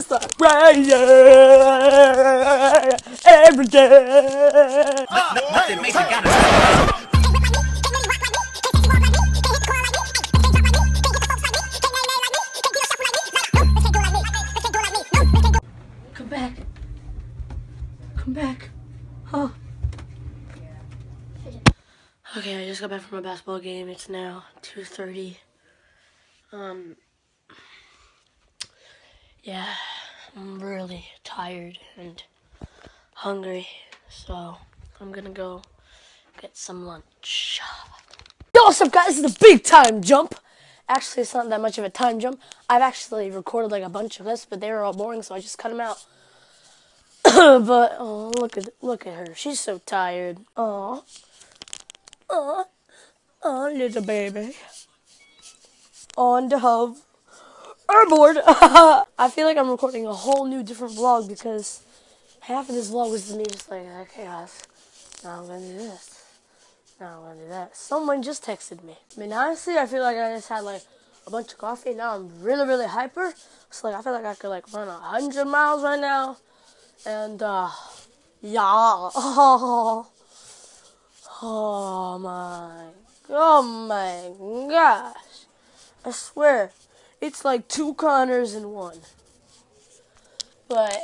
Every day. Come back. Come back. Huh? Okay, I just got back from a basketball game. It's now 2.30. Um, yeah, I'm really tired and hungry. So, I'm gonna go get some lunch. Yo, what's up, guys? This is a big time jump. Actually, it's not that much of a time jump. I've actually recorded like a bunch of this, but they were all boring, so I just cut them out. but oh, look at look at her. She's so tired. Oh, oh, oh, little baby. On the hove. Airboard. I feel like I'm recording a whole new different vlog because half of this vlog was me just like, okay, guys, now I'm gonna do this. Now I'm gonna do that. Someone just texted me. I mean, honestly, I feel like I just had like a bunch of coffee. Now I'm really, really hyper. So like, I feel like I could like run a hundred miles right now. And uh, yeah. Oh, oh my, oh my gosh! I swear, it's like two Conors in one. But.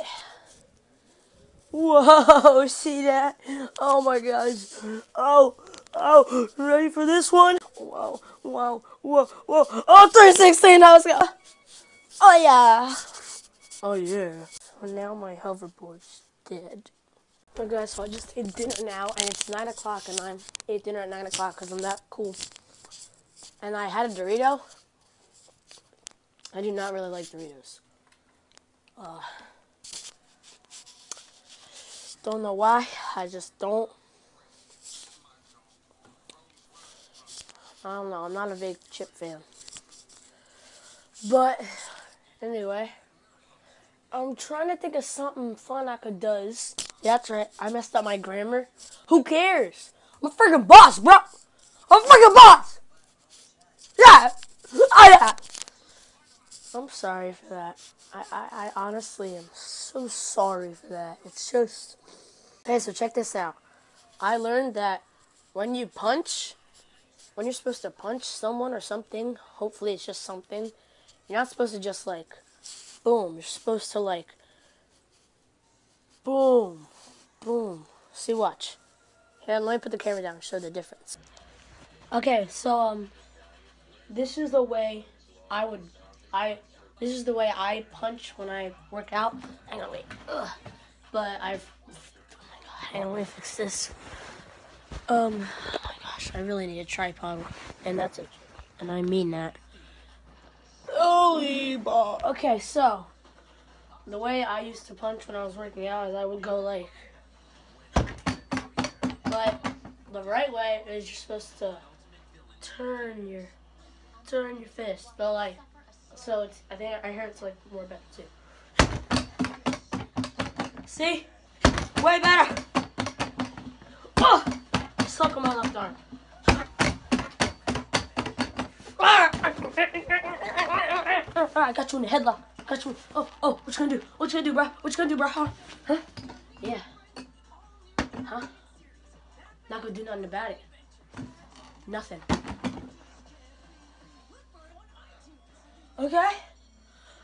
Whoa, see that? Oh my gosh. Oh, oh, ready for this one? Whoa, whoa, whoa, whoa. Oh, 316, I was go. Oh yeah. Oh yeah. Well, now my hoverboard's dead. Oh okay, guys, so I just ate dinner now, and it's 9 o'clock, and I ate dinner at 9 o'clock because I'm that cool. And I had a Dorito. I do not really like Doritos. Uh, don't know why. I just don't. I don't know. I'm not a big chip fan. But anyway, I'm trying to think of something fun I could does. That's right. I messed up my grammar. Who cares? I'm a freaking boss, bro. I'm a freaking boss. Yeah. Oh yeah. I'm sorry for that. I, I, I honestly am so sorry for that. It's just. Okay, so check this out. I learned that when you punch, when you're supposed to punch someone or something, hopefully it's just something, you're not supposed to just like, boom. You're supposed to like, boom, boom. See, watch. Here, let me put the camera down and show the difference. Okay, so, um, this is the way I would, I, this is the way I punch when I work out. Hang on, wait. Ugh. But I've, oh my god, hang on, let me fix this. Um, oh my gosh, I really need a tripod, and that's it, and I mean that. Holy ball. Okay, so, the way I used to punch when I was working out is I would go like, but the right way is you're supposed to turn your, turn your fist, but like, so it's, I think I heard it's like more better too. See? Way better. Oh! Suck on my left arm. I got you in the headlock. Got you. Oh, oh, what you gonna do? What you gonna do, bro? What you gonna do, bro? Huh? Huh? Yeah. Huh? Not gonna do nothing about it. Nothing. Okay?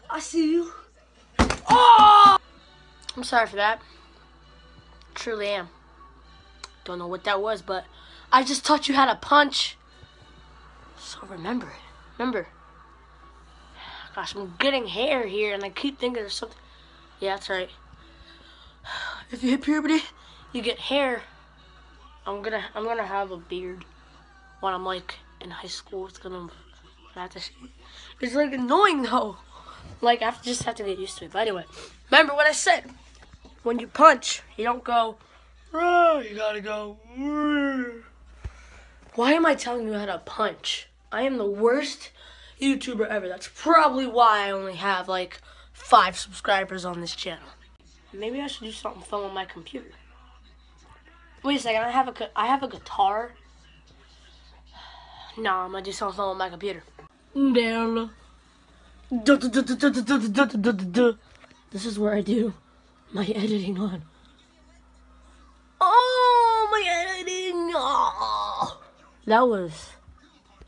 I see you. Oh! I'm sorry for that. Truly am. Don't know what that was, but I just taught you how to punch. So remember it. Remember. Gosh, I'm getting hair here, and I keep thinking there's something. Yeah, that's right. If you hit puberty, you get hair. I'm gonna, I'm gonna have a beard when I'm like in high school. It's gonna, It's like annoying though. Like I just have to get used to it. But anyway, remember what I said. When you punch, you don't go. "Ah," You gotta go. "Ah." Why am I telling you how to punch? I am the worst YouTuber ever. That's probably why I only have like five subscribers on this channel. Maybe I should do something fun with my computer. Wait a second. I have a I have a guitar. No, I'm gonna do something fun with my computer. Mm, Down. This is where I do my editing on. Oh, my editing! Oh. That was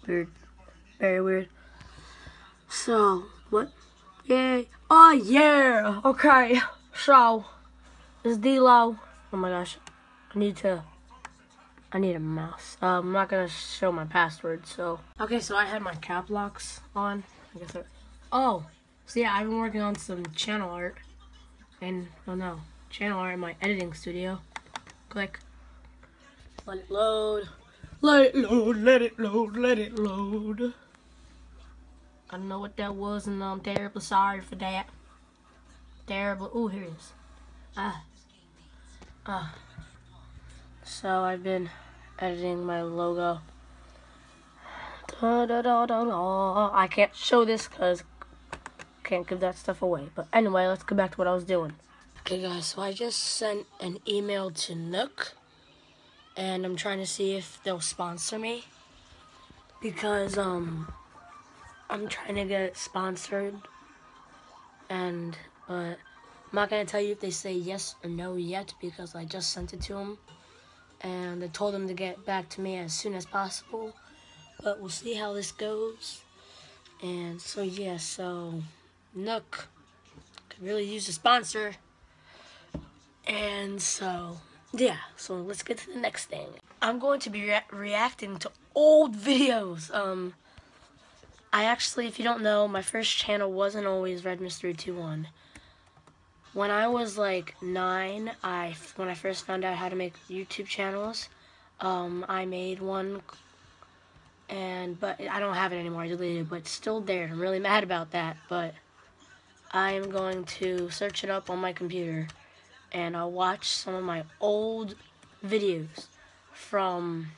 weird. Very weird. So, what? Yay. Oh, yeah! Okay, so, is D-Lo. Oh my gosh. I need to, I need a mouse. Uh, I'm not gonna show my password, so. Okay, so I had my cap locks on. I guess I, oh, so yeah, I've been working on some channel art. And, oh no, channel art in my editing studio. Click. Let it load. Let it load, let it load, let it load. I don't know what that was, and I'm terribly sorry for that. Terrible. Oh, here it is. Ah. Ah. So I've been editing my logo. Da, da, da. I can't show this because I can't give that stuff away. But anyway, let's go back to what I was doing. Okay, guys, so I just sent an email to Nook, and I'm trying to see if they'll sponsor me because um I'm trying to get sponsored, and but I'm not gonna tell you if they say yes or no yet because I just sent it to them, and I told them to get back to me as soon as possible. But we'll see how this goes. And so yeah, so Nook could really use a sponsor. And so yeah, so let's get to the next thing. I'm going to be re- reacting to old videos. Um I actually, if you don't know, my first channel wasn't always Red Mystery 21. When I was like nine, I when I first found out how to make YouTube channels, um, I made one, and but I don't have it anymore. I deleted it, but it's still there. I'm really mad about that, but I am going to search it up on my computer, and I'll watch some of my old videos from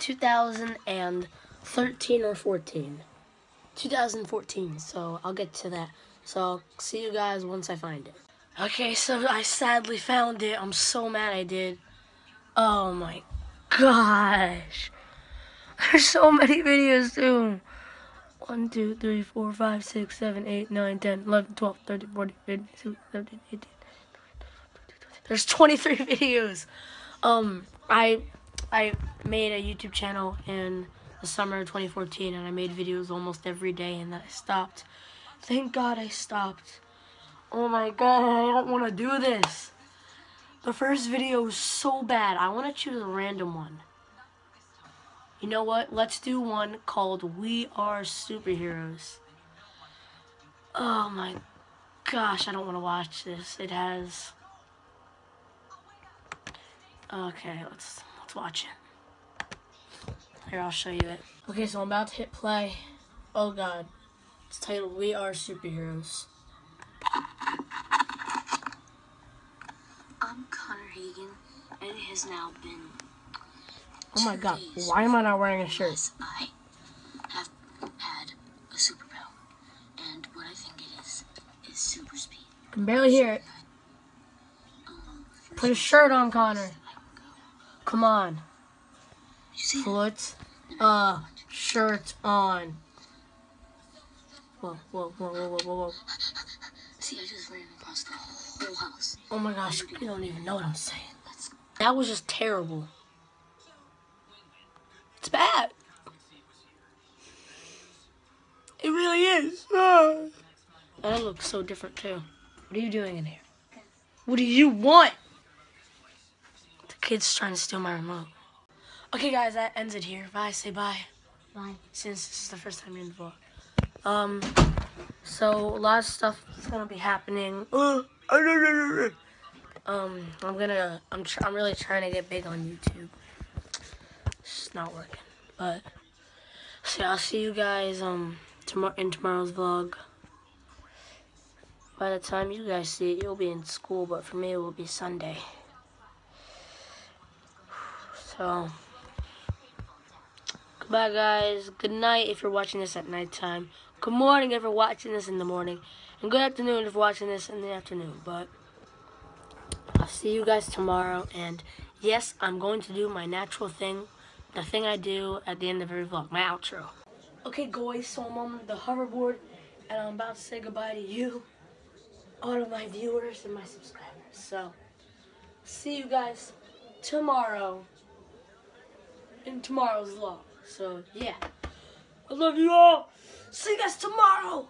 2013 or 14. 2014, so I'll get to that. So I'll see you guys once I find it. Okay, so I sadly found it. I'm so mad I did. Oh my gosh. There's so many videos too. 1, 2, 3, 4, 5, 6, 7, 8, 9, 10, 11, 12, 13, 14, 15, 16, 17, 18. There's 23 videos. Um, I I made a YouTube channel in the summer of 2014 and I made videos almost every day and then I stopped. Thank God I stopped. Oh my god, I don't want to do this. The first video was so bad. I want to choose a random one. You know what? Let's do one called We Are Superheroes. Oh my gosh, I don't want to watch this. It has Okay, let's let's watch it. Here, I'll show you it. Okay, so I'm about to hit play. Oh god. It's titled We Are Superheroes. I'm Conor Hagen, and it has now been. Oh my god. Why am I not wearing a shirt? I have had a superpower, and what I think it is is super speed. I can barely hear it. Um, Put a shirt on, Conor. Come on. Put a shirt on. Whoa, whoa, whoa, whoa, whoa, whoa, whoa. see, I just ran across the whole house. Oh my gosh, you don't even know what I'm saying. That was just terrible. It's bad. It really is. Ah. And looks so different too. What are you doing in here? What do you want? The kid's trying to steal my remote. Okay, guys, that ends it here. Bye. Say bye. Bye. Since this is the first time you're in the vlog. Um, so a lot of stuff is gonna be happening. Um, I'm gonna, I'm, I'm really trying to get big on YouTube. It's not working, but so I'll see you guys um tomorrow in tomorrow's vlog. By the time you guys see it, you'll be in school, but for me it will be Sunday. So, goodbye, guys. Good night if you're watching this at nighttime. Good morning if you're watching this in the morning, and good afternoon if you're watching this in the afternoon. But I'll see you guys tomorrow. And yes, I'm going to do my natural thing, the thing I do at the end of every vlog, my outro. Okay, guys, so I'm on the hoverboard, and I'm about to say goodbye to you. all of my viewers and my subscribers. So, see you guys tomorrow in tomorrow's vlog. So, yeah. I love you all. See you guys tomorrow.